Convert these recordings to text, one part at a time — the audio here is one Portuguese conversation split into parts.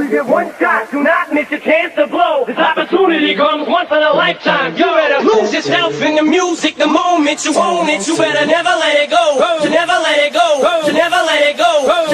You get one shot, do not miss your chance to blow. This opportunity comes once in a lifetime. You better lose yourself in the music the moment you own it. You better never let it go. To never let it go. To never let it go.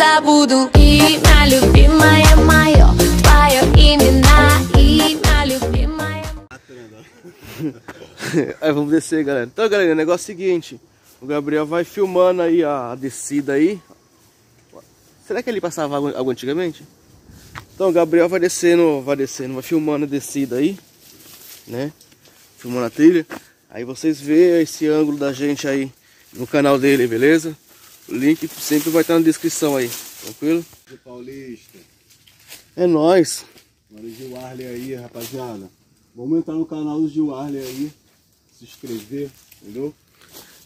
yourself. Забуду имя любимая мое Твое имя, имя любимое aí vamos descer, galera. Então, galera, o negócio é o seguinte. O Gabriel vai filmando aí a, a descida aí. Será que ele passava água, água antigamente? Então, o Gabriel vai descendo, vai descendo, vai filmando a descida aí. Né? Filmando a trilha. Aí vocês vê esse ângulo da gente aí no canal dele, beleza? O link sempre vai estar na descrição aí, tranquilo? Paulista. É nóis. Olha o Gil Arley aí, rapaziada. Vamos entrar no canal do Gil Arley aí. Se inscrever, entendeu?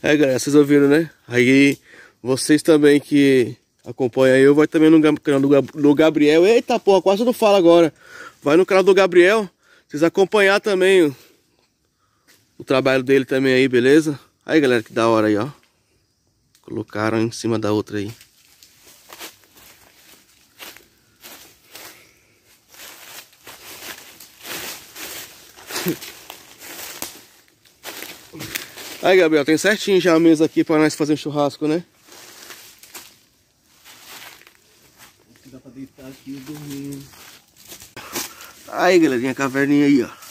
É, galera, vocês ouviram, né? Aí, vocês também que acompanham eu, vai também no canal do, do Gabriel. Eita porra, quase eu não falo agora. Vai no canal do Gabriel, vocês acompanhar também o, o trabalho dele também aí, beleza? Aí, galera, que da hora aí, ó. Colocaram em cima da outra aí. Aí, Gabriel, tem certinho já a mesa aqui pra nós fazer um churrasco, né? Dá pra deitar aqui e dormir. Aí, galerinha, a caverninha aí, ó.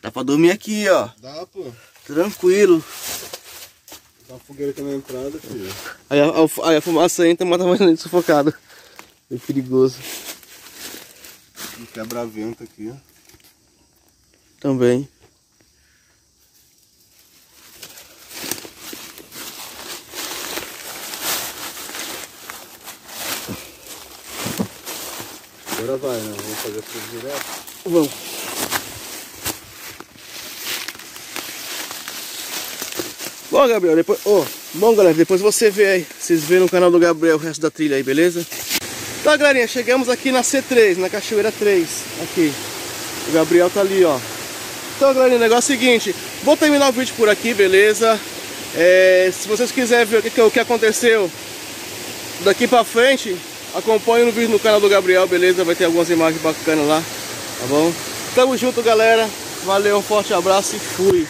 Dá pra dormir aqui, ó. Dá, pô. Tranquilo. Dá uma fogueira aqui na entrada, filho. Aí a, a- aí a fumaça entra, mas tá mais gente sufocado. É perigoso Um quebra-vento aqui, ó. também. Agora vai, né? Vamos fazer tudo direto. Vamos. Bom, Gabriel, depois. Ô, bom, galera, depois você vê aí. Vocês vê no canal do Gabriel o resto da trilha aí, beleza? Tá, galerinha, chegamos aqui na C3, na Cachoeira 3. Aqui. O Gabriel tá ali, ó. Então, galerinha, o negócio é o seguinte. Vou terminar o vídeo por aqui, beleza? É, se vocês quiserem ver o que, que- o que aconteceu daqui pra frente, acompanhe no vídeo no canal do Gabriel, beleza? Vai ter algumas imagens bacanas lá, tá bom? Tamo junto, galera. Valeu, um forte abraço e fui.